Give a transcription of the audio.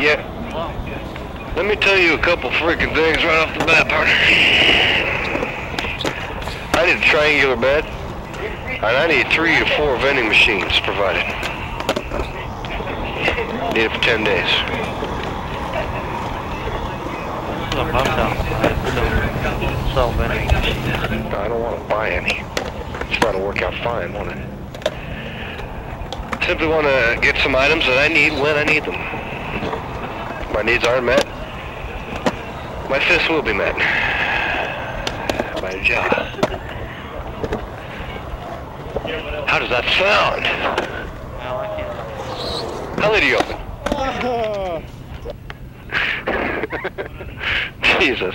Yeah. Let me tell you a couple freaking things right off the bat, partner. I need a triangular bed, and I need three to four vending machines provided. Need it for 10 days. Look, I'm down. I don't sell vending I don't want to buy any. It's about to work out fine, won't it? I simply want to get some items that I need when I need them. My needs aren't met. My fists will be met. By a job. How does that sound? No, I can't. How late are you open? Jesus.